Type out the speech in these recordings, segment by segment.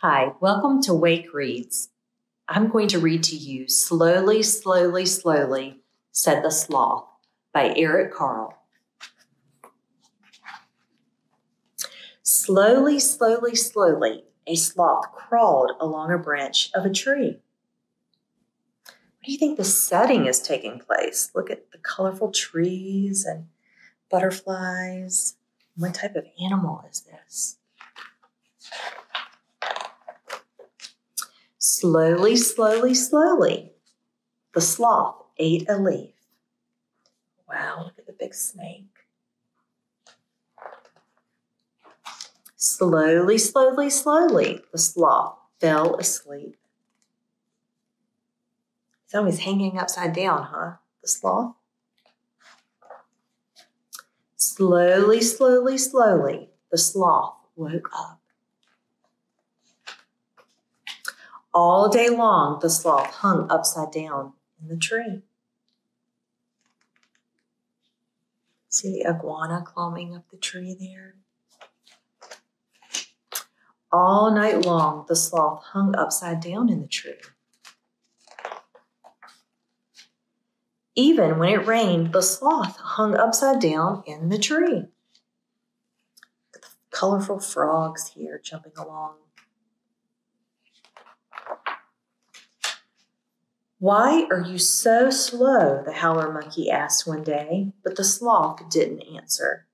Hi, welcome to Wake Reads. I'm going to read to you Slowly, Slowly, Slowly, said the Sloth by Eric Carle. Slowly, slowly, slowly, a sloth crawled along a branch of a tree. What do you think the setting is taking place? Look at the colorful trees and butterflies. What type of animal is this? Slowly, slowly, slowly, the sloth ate a leaf. Wow, look at the big snake. Slowly, slowly, slowly, the sloth fell asleep. He's always hanging upside down, huh? The sloth. Slowly, slowly, slowly, the sloth woke up. All day long, the sloth hung upside down in the tree. See the iguana climbing up the tree there? All night long, the sloth hung upside down in the tree. Even when it rained, the sloth hung upside down in the tree. the colorful frogs here jumping along. Why are you so slow? the howler monkey asked one day, but the sloth didn't answer.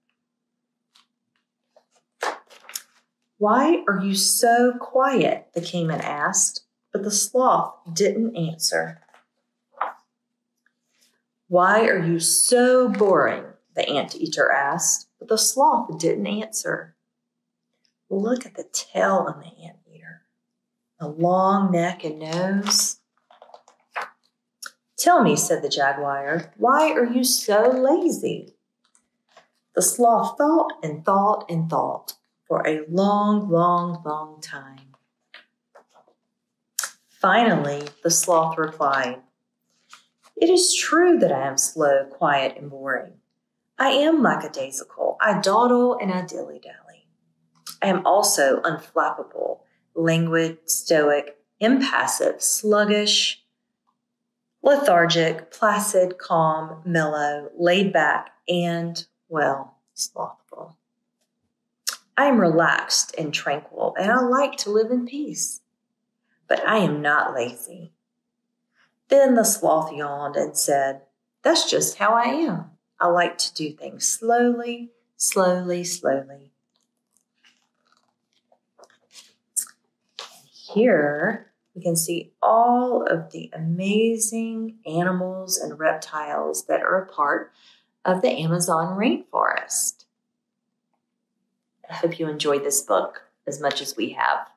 Why are you so quiet? the caiman asked, but the sloth didn't answer. Why are you so boring? the anteater asked, but the sloth didn't answer. Look at the tail on the anteater, the long neck and nose. Tell me, said the jaguar, why are you so lazy? The sloth thought and thought and thought for a long, long, long time. Finally, the sloth replied, It is true that I am slow, quiet, and boring. I am lackadaisical. I dawdle and I dilly dally. I am also unflappable, languid, stoic, impassive, sluggish, lethargic, placid, calm, mellow, laid back, and, well, slothful. I am relaxed and tranquil, and I like to live in peace. But I am not lazy. Then the sloth yawned and said, That's just how I am. I like to do things slowly, slowly, slowly. Here we can see all of the amazing animals and reptiles that are a part of the Amazon rainforest. I hope you enjoyed this book as much as we have.